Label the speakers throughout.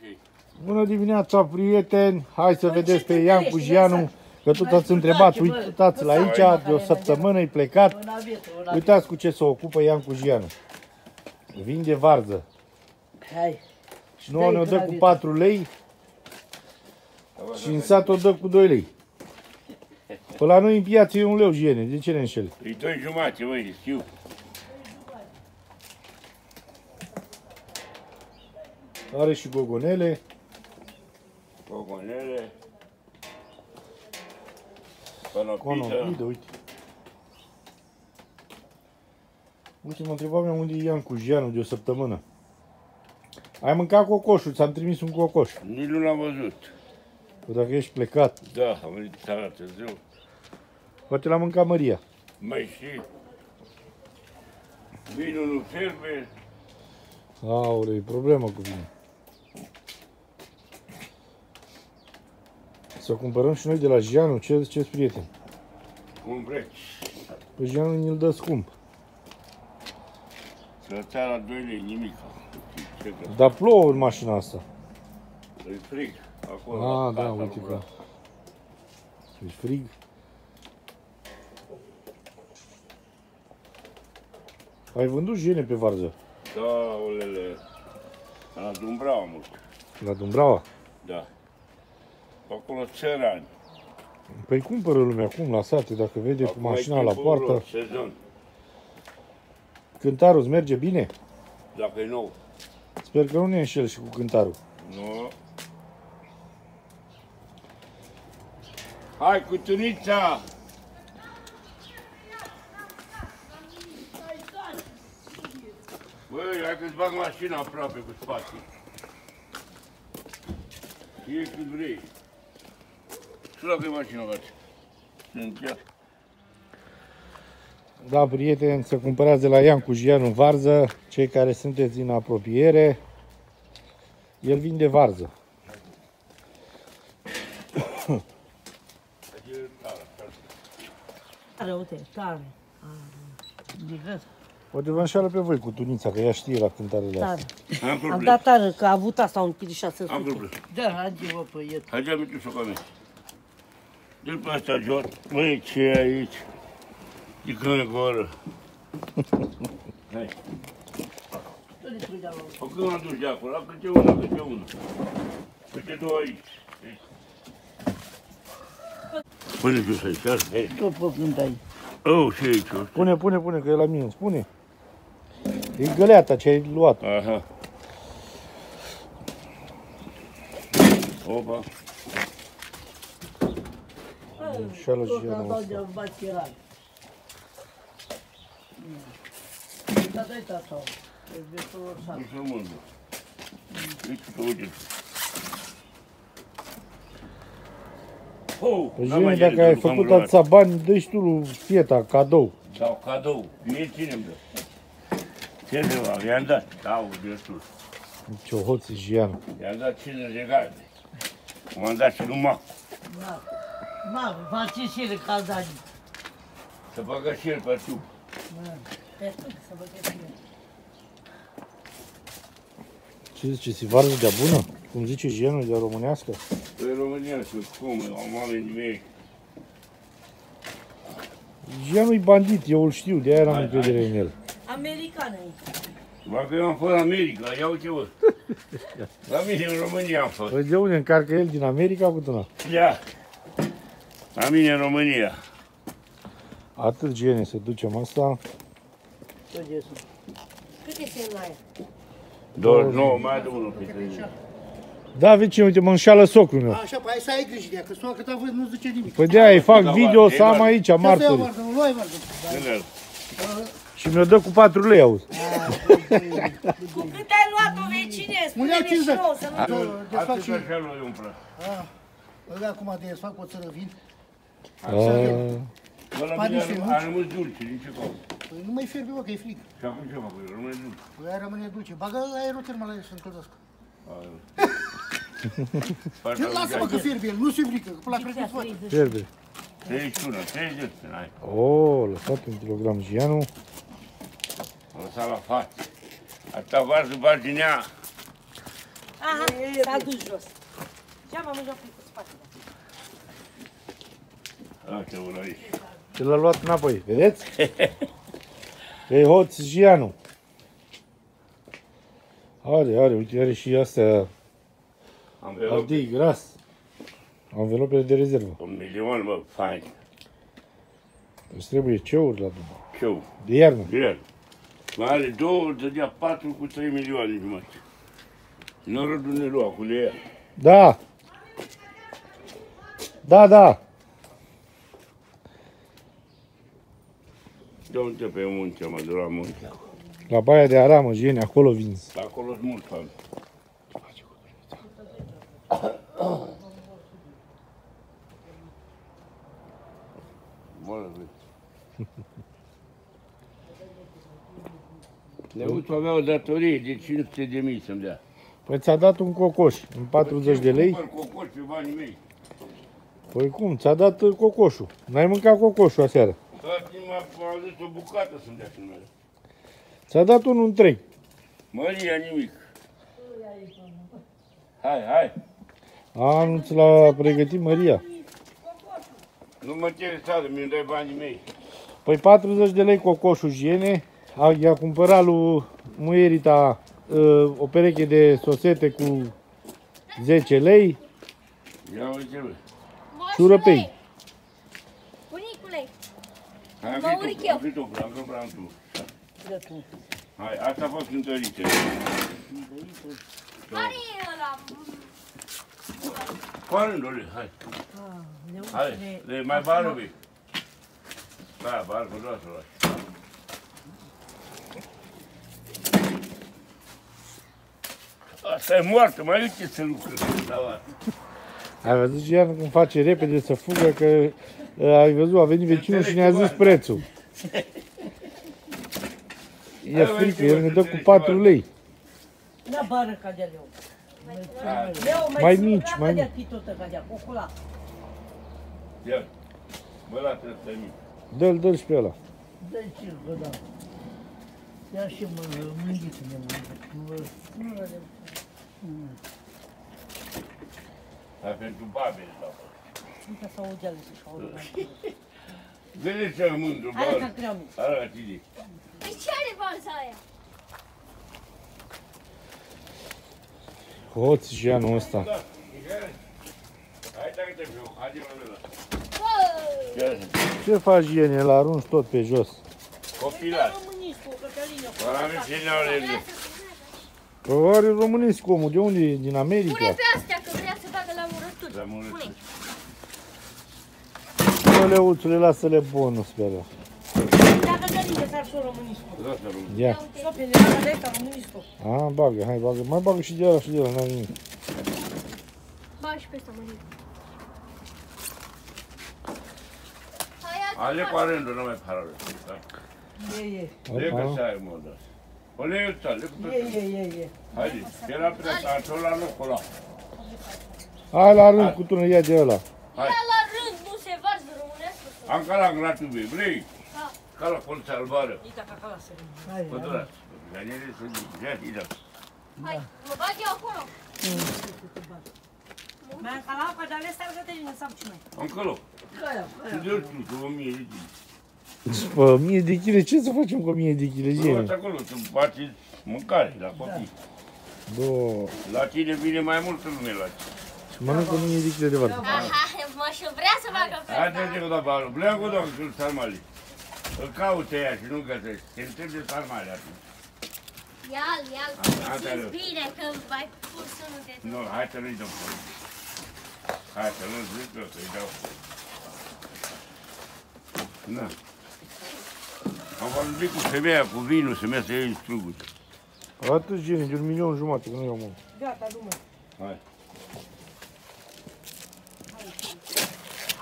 Speaker 1: ce
Speaker 2: Bună dimineața, prieteni! Hai să vedeți pe Ian Cujianu, că tot ați întrebat, uitați-l aici, de o săptămână e plecat. Uitați cu ce se ocupă Ian Cujianu. Vinde varză.
Speaker 3: Hai.
Speaker 2: Și nouă ne-o dă cu 4 lei și în sat o dă cu 2 lei. Pe la noi în piață e un leu jene, de ce ne înșel?
Speaker 1: E doi jumate, măi, știu.
Speaker 2: Are și gogonele.
Speaker 1: Cogonele. Conopită.
Speaker 2: Conopidă, uite. Uite, mă întrebam eu unde e Ian Cujianu de o săptămână. Ai mâncat cocoșul, ți-am trimis un cocoș.
Speaker 1: Nici nu l-am văzut.
Speaker 2: Că dacă ești plecat,
Speaker 1: Da, am venit seara târziu.
Speaker 2: poate l-a mâncat Maria.
Speaker 1: Mai și vinul nu fierbe.
Speaker 2: Aole, e problemă cu vine. Să cumpărăm și noi de la Jeanu, ce ziceți prieteni?
Speaker 1: Cum vreți.
Speaker 2: Pe Jeanu ni-l dă scump.
Speaker 1: Să ți la 2 lei, nimic. Ce că
Speaker 2: Dar plouă în mașina asta.
Speaker 1: e frig. Acolo,
Speaker 2: Ah,
Speaker 1: la
Speaker 2: da,
Speaker 1: casa
Speaker 2: uite
Speaker 1: lui
Speaker 2: că...
Speaker 1: ăla.
Speaker 2: E frig. Ai vândut jene pe varză?
Speaker 1: Da, olele. La Dumbrava mult.
Speaker 2: La Dumbrava?
Speaker 1: Da. Pe acolo țărani.
Speaker 2: Păi cumpără lumea acum la sate, dacă vede cu
Speaker 1: Acum e
Speaker 2: mașina la
Speaker 1: timpul
Speaker 2: poartă.
Speaker 1: lor, Sezon.
Speaker 2: Cântarul îți merge bine?
Speaker 1: Dacă e nou.
Speaker 2: Sper că nu ne înșel și cu cântarul.
Speaker 1: Nu. Hai cu tunița! Băi, hai că-ți bag mașina aproape cu spațiu. E cât vrei. Și dacă e mașina gata. Sunt chiar.
Speaker 2: Da, prieteni, să cumpărați de la Ian Cujianu varză, cei care sunteți din apropiere. El vinde varză.
Speaker 3: Tare, uite, tare. Ah, Adică,
Speaker 2: Poate vă înșeală pe voi cu tunița, că ea știe la cântarele
Speaker 3: tare.
Speaker 2: astea.
Speaker 1: Am
Speaker 3: Am
Speaker 1: probleme.
Speaker 3: dat tare, că a avut asta un pic de 600.
Speaker 1: Am probleme.
Speaker 3: Da, haide-vă pe el.
Speaker 1: Hai, dă-mi tu să comi. Dă-l pe ăsta jos. Băi, ce e aici? E când goră. Hai. O când mă duci de acolo? La câte una, câte una. Câte două aici. Pune jos aici, așa. Hai.
Speaker 3: Tot pe când ai.
Speaker 1: Oh, și aici. o-
Speaker 2: Pune, pune, pune, că e la mine. Spune. E găleata ce ai luat.
Speaker 1: Aha. Opa. Oh,
Speaker 2: Păi
Speaker 1: n-am
Speaker 2: Jene,
Speaker 1: mai
Speaker 2: dacă
Speaker 1: zis,
Speaker 2: ai
Speaker 1: că am
Speaker 2: făcut
Speaker 1: luat.
Speaker 2: atâția bani, dă-și tu lui Fieta cadou.
Speaker 1: Sau cadou. Mie ținem de. Ce de la? I-am dat. Au, destul.
Speaker 2: Ce o hoți Jianu.
Speaker 1: I-am dat 50 de garde. M-am dat și lui Mac.
Speaker 3: Mă, faci și ele caldani.
Speaker 1: Să băgă și el pe tub.
Speaker 3: Te spun să vă găsim.
Speaker 2: Ce zice, si varză de bună? Cum zice Jianu de românească?
Speaker 1: În România sunt cum, am oamenii mei.
Speaker 2: Jianu e bandit, eu îl știu, de aia n-am
Speaker 1: Hai,
Speaker 2: încredere
Speaker 1: hai.
Speaker 2: în el.
Speaker 3: Americană
Speaker 1: Dacă eu am fost în America, ia uite vă. La mine în România am fost.
Speaker 2: Păi de unde încarcă el din America cu tână?
Speaker 1: Ia. La mine în România.
Speaker 2: Atât gene să ducem asta.
Speaker 3: Cât e sunt? Cât e semna aia?
Speaker 1: 29, mai de unul pe tine.
Speaker 2: Da, vecine, uite, mă înșală socrul meu.
Speaker 4: Așa, păi hai să ai grijă de ea, că soacră ta văd nu zice nimic.
Speaker 2: Păi de aia îi fac
Speaker 1: Da,
Speaker 2: video
Speaker 1: da,
Speaker 2: să am
Speaker 1: da.
Speaker 2: aici
Speaker 4: Ia să iau
Speaker 2: marturi.
Speaker 4: vardă, nu luai vardă.
Speaker 2: Și mi-o dă cu 4 lei, auzi.
Speaker 5: Cu cât ai luat-o, vecine?
Speaker 4: Mă ia
Speaker 5: Spune-ne și
Speaker 4: 50.
Speaker 5: nouă să nu...
Speaker 4: De- Desfac
Speaker 1: Atât
Speaker 4: și...
Speaker 1: așa lui un praf.
Speaker 4: Bă, acum de desfac o țără vin.
Speaker 2: A,
Speaker 1: Bă, la
Speaker 4: Bani
Speaker 1: mine
Speaker 4: și
Speaker 1: a-
Speaker 4: nuci.
Speaker 1: a rămas dulce, din ce caut.
Speaker 4: Păi nu mai fierbe, bă, că e frig.
Speaker 1: Și acum ce fac? cu el? Rămâne dulce.
Speaker 4: Păi aia rămâne dulce. Bagă aerotermal aia să încălzească.
Speaker 1: Parcă
Speaker 4: El lasă-mă că fierbe el, nu se frică, că până la crede face.
Speaker 2: Pierde.
Speaker 1: 31, 30, n-ai.
Speaker 2: O, lăsat un kilogram Jianu.
Speaker 1: O lăsat la față. Atâta varză bagi din ea.
Speaker 5: Aha, s-a dus jos. Ce am amândoi pe spatele.
Speaker 1: Asta una aici.
Speaker 2: Și l-a luat înapoi, vedeți? E hoț Gianu. Are, are, uite, are și astea
Speaker 1: Am văzut
Speaker 2: ardei gras. Anvelopele de rezervă.
Speaker 1: un milion, mă, fain.
Speaker 2: Îți trebuie ceuri la drum.
Speaker 1: Ce
Speaker 2: De iarnă.
Speaker 1: Bine. Mai are două, dădea patru cu trei milioane jumătate. Norodul ne lua cu le ia.
Speaker 2: Da. Da, da.
Speaker 1: De unde pe munte, mă, de la munte.
Speaker 2: La baia de aramă, geni, acolo vinzi.
Speaker 1: Acolo sunt mult fain. Bună, Leuțul avea o datorie de 500 de mii să-mi dea.
Speaker 2: Păi ți-a dat un cocoș în 40 de lei.
Speaker 1: Cumpăr cocoș pe banii mei.
Speaker 2: Păi cum, ți-a dat uh, cocoșul. N-ai mâncat cocoșul aseară.
Speaker 1: Tati m-a adus o bucată să-mi dea și mele.
Speaker 2: Ți-a dat unul întreg.
Speaker 1: Maria, nimic. Hai, hai.
Speaker 2: A, nu ți l-a pregătit Maria.
Speaker 1: Nu mă interesează, mi-mi dai banii mei.
Speaker 2: Păi 40 de lei cocoșul jene. A, i-a cumpărat lui muierita uh, o pereche de sosete cu 10 lei.
Speaker 1: Ia uite, bă.
Speaker 2: Șurăpei.
Speaker 5: Bunicule,
Speaker 1: Hai, am
Speaker 5: Mă
Speaker 1: fi
Speaker 5: urc
Speaker 1: tu,
Speaker 5: eu.
Speaker 1: am fi tu, am comprat tu.
Speaker 3: De tu.
Speaker 1: Hai, asta a fost întărită.
Speaker 5: care e ăla?
Speaker 1: Părândule, hai. Hai, le mai bară, băi. Da, bar cu doar să lași. Asta e moartă, mai uite să lucrezi. Da, va.
Speaker 2: Ai văzut Gian cum face repede să fugă că uh, ai văzut, a venit vecinul și ne-a zis prețul. E frică, el ne dă cu 4 lei.
Speaker 3: Na bară ca de leu.
Speaker 1: Hai,
Speaker 3: Leu,
Speaker 2: Mai
Speaker 3: sunt
Speaker 2: mici,
Speaker 3: una
Speaker 2: mai
Speaker 3: de
Speaker 2: mici.
Speaker 3: pitotă ca de acolo.
Speaker 1: Ia. Bă, la trebuie mic.
Speaker 2: Dă-l, dă-l și pe ăla.
Speaker 3: Dă-i circă, da. Ia și mă, mângiți-ne, mă. Nu are.
Speaker 1: Hai pentru babele, da.
Speaker 3: Încă să audeală și așa audeală.
Speaker 1: Vede ce mândru,
Speaker 3: Hai
Speaker 1: bă.
Speaker 3: ca creamă.
Speaker 1: Arată, tine.
Speaker 5: Păi ce are balza aia?
Speaker 2: Hoț și anul ăsta.
Speaker 1: Da, Hai, dacă te fiu, haide la mine.
Speaker 5: Bă!
Speaker 1: Ia să-
Speaker 2: Ce faci, Iene? Îl arunci tot pe jos.
Speaker 1: Copilați.
Speaker 3: Româniscu, Cătălină.
Speaker 1: Ăla nu știu cine au lege.
Speaker 2: Că are românesc omul, de unde e? Din
Speaker 5: Pune
Speaker 2: America?
Speaker 5: pe astea, că vrea să facă la murături.
Speaker 1: La murături.
Speaker 5: Pune.
Speaker 2: Bă, leuțule, lasă-le bonus pe alea.
Speaker 3: Ia Cătălină, s-ar și româniscu.
Speaker 1: Lasă rog.
Speaker 2: Ia.
Speaker 3: Sopele, la de ăsta, româniscu.
Speaker 2: A, bagă, hai, bagă. Mai bagă și de ăla și de ăla, n-ai nimic.
Speaker 5: Ba și pe ăsta, mănânc. Hai, altă
Speaker 1: Ale
Speaker 5: parte.
Speaker 1: cu rândul, nu mai pară. Da?
Speaker 3: E, e,
Speaker 1: Le că
Speaker 2: Opa.
Speaker 1: să ai modă. O le iuța, le cu
Speaker 3: e,
Speaker 1: tot.
Speaker 3: e, e, e.
Speaker 1: Haide, era prea tare, la locul ăla.
Speaker 2: Hai la rând cu tu, ia de ăla.
Speaker 1: Hai.
Speaker 3: Ca acolo să rămână. Hai, hai.
Speaker 1: Pădurați. Ganele să zic, ia, ia.
Speaker 5: Hai, mă bag eu acolo.
Speaker 3: Mi-am calat pe de-ale astea, Cătălină, sau ce mai?
Speaker 1: Încolo.
Speaker 3: Aia,
Speaker 1: Și
Speaker 3: aia.
Speaker 1: de oricum, cu o mie de tine.
Speaker 2: Bă, mie de chile, ce să facem cu o mie de chile,
Speaker 1: Luați
Speaker 2: Iene?
Speaker 1: acolo, să faceți mâncare la copii.
Speaker 2: Bă,
Speaker 1: La tine vine mai multă lume la tine.
Speaker 2: Și mănânc o mie de chile de varză.
Speaker 5: Aha, mă și vrea să facă pe
Speaker 1: Hai,
Speaker 5: ăsta.
Speaker 1: te cu dabarul. Bleagă, doamne, că sarmale. Îl caută ea și nu găsești. Te întrebi de sarmale atunci.
Speaker 5: Ia-l, ia-l.
Speaker 1: Asta e.
Speaker 5: Știți bine că mai pus unul de
Speaker 1: Nu, hai să nu-i dăm foc. Hai să nu zic eu să-i dau foc. Na. Am vorbit cu femeia cu vinul să merg să iei struguri.
Speaker 2: Atât, Gene, de un milion jumate, că nu iau mult.
Speaker 3: Gata, du-mă.
Speaker 1: Hai.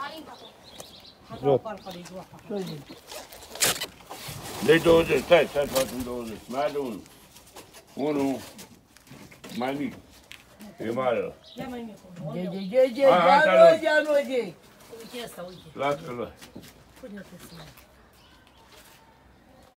Speaker 5: Alin acolo.
Speaker 3: Așa o parcă de joacă.
Speaker 1: Dă-i 20, stai, stai să facem 20. Mai ade unul. Unul mai mic. E mare ăla.
Speaker 3: Ia mai micul. Ge, ge, ge, ge,
Speaker 1: Hai, hai,
Speaker 3: ia
Speaker 1: hai,
Speaker 3: nu, ia nu, ge. Uite asta, uite.
Speaker 1: Lasă-l.
Speaker 3: Pune-l pe sus.